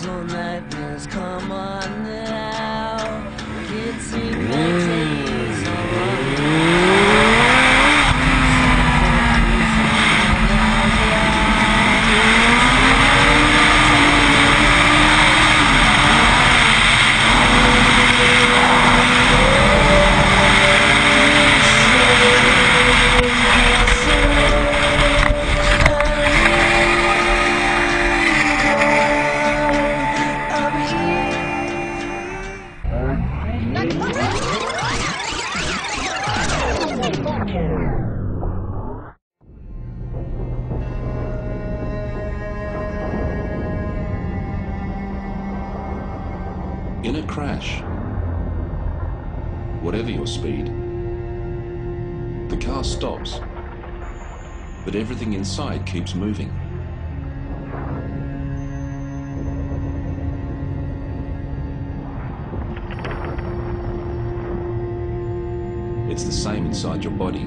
So nightmares In a crash, whatever your speed, the car stops, but everything inside keeps moving. It's the same inside your body.